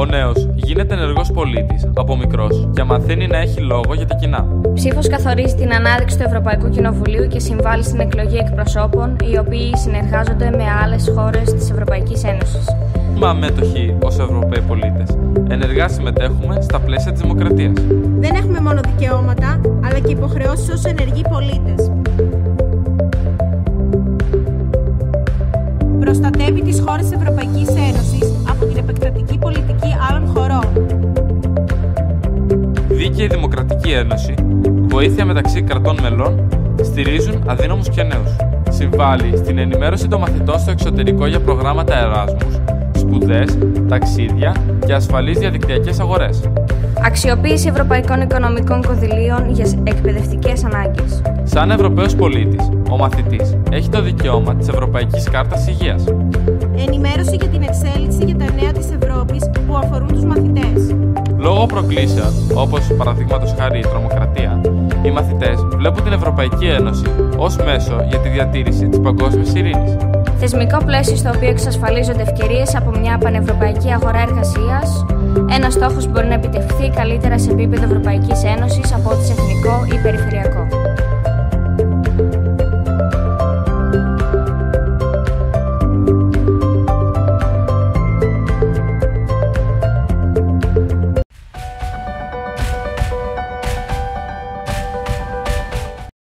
Ο νέος γίνεται ενεργός πολίτης από μικρός και μαθαίνει να έχει λόγο για τα κοινά. Ψήφος καθορίζει την ανάδειξη του Ευρωπαϊκού Κοινοβουλίου και συμβάλλει στην εκλογή εκπροσώπων, οι οποίοι συνεργάζονται με άλλες χώρες της Ευρωπαϊκής Ένωσης. Είμαι αμέτωχοι ως Ευρωπαίοι πολίτες. Ενεργά συμμετέχουμε στα πλαίσια της δημοκρατίας. Δεν έχουμε μόνο δικαιώματα, αλλά και υποχρεώσεις ως ενεργοί πολίτες. Προστατεύει τις χώρες της Ευρωπαϊκής Ένωσης Δημοκρατική Ένωση, βοήθεια μεταξύ κρατών μελών, στηρίζουν αδύναμους και νέους. Συμβάλλει στην ενημέρωση των μαθητών στο εξωτερικό για προγράμματα Εράσμους, σπουδές, ταξίδια και ασφαλείς διαδικτυακές αγορές. Αξιοποίηση ευρωπαϊκών οικονομικών κονδυλίων για εκπαιδευτικές ανάγκες. Σαν Ευρωπαίος πολίτης, ο μαθητής έχει το δικαίωμα της Ευρωπαϊκής Κάρτας Υγείας. Ενημέρωση για την εξέλιξη για τα νέα προκλήσεων, όπως παραδείγματος χάρη η τρομοκρατία, οι μαθητές βλέπουν την Ευρωπαϊκή Ένωση ως μέσο για τη διατήρηση της παγκόσμιας ειρήνης. Θεσμικό πλαίσιο στο οποίο εξασφαλίζονται ευκαιρίες από μια πανευρωπαϊκή αγορά εργασίας. Ένας στόχος μπορεί να επιτευχθεί καλύτερα σε επίπεδο Ευρωπαϊκής Ένωσης από ότι σε εθνικό ή περιφερειακό.